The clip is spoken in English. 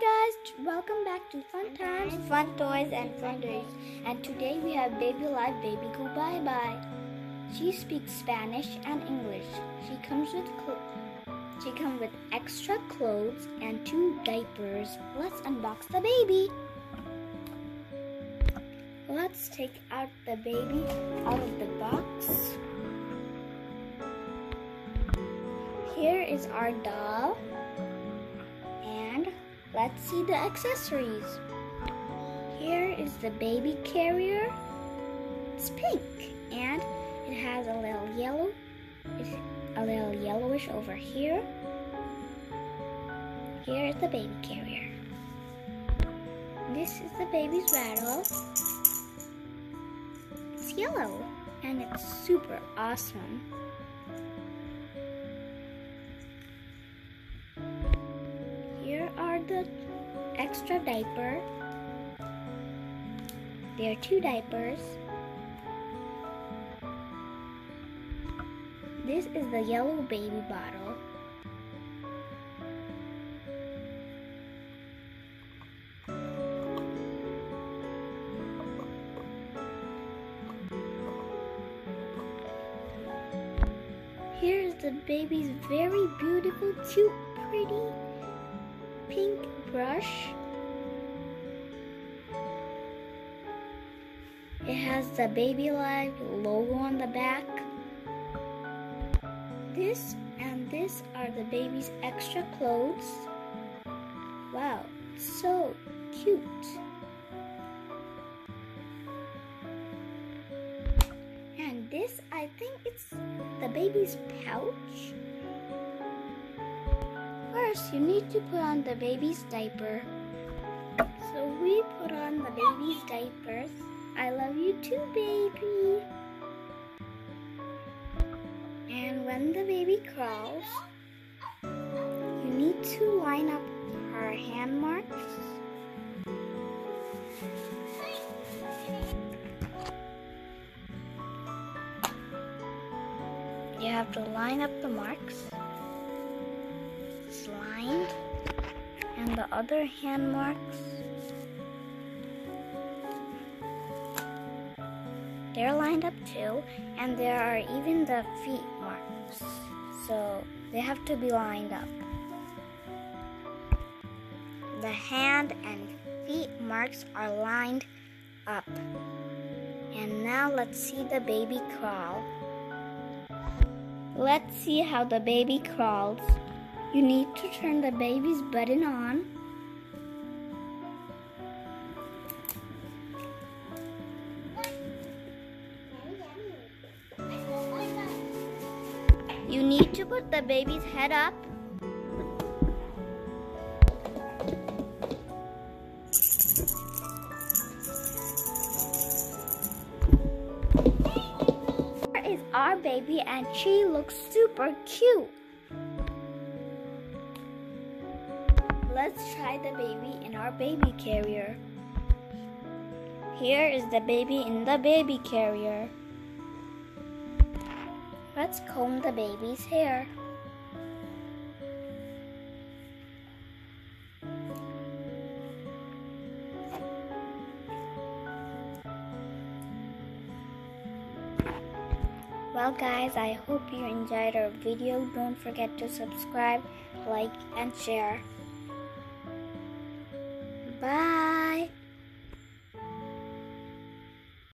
guys, welcome back to Fun Times, Fun Toys, and Fun Days. And today we have Baby Alive Baby Go Bye Bye. She speaks Spanish and English. She comes with cl- she comes with extra clothes and two diapers. Let's unbox the baby. Let's take out the baby out of the box. Here is our doll. Let's see the accessories. Here is the baby carrier. It's pink and it has a little yellow. It's a little yellowish over here. Here is the baby carrier. This is the baby's rattle. It's yellow and it's super awesome. The extra diaper. There are two diapers. This is the yellow baby bottle. Here is the baby's very beautiful, cute, pretty pink brush. It has the Baby Alive logo on the back. This and this are the baby's extra clothes. Wow, so cute. And this, I think it's the baby's pouch. First, you need to put on the baby's diaper. So we put on the baby's diapers. I love you too, baby. And when the baby crawls, you need to line up her hand marks. You have to line up the marks. Lined. And the other hand marks. They're lined up too, and there are even the feet marks. So they have to be lined up. The hand and feet marks are lined up. And now let's see the baby crawl. Let's see how the baby crawls. You need to turn the baby's button on. You need to put the baby's head up. Here is our baby and she looks super cute. Let's try the baby in our baby carrier. Here is the baby in the baby carrier. Let's comb the baby's hair. Well guys, I hope you enjoyed our video. Don't forget to subscribe, like, and share. Bye.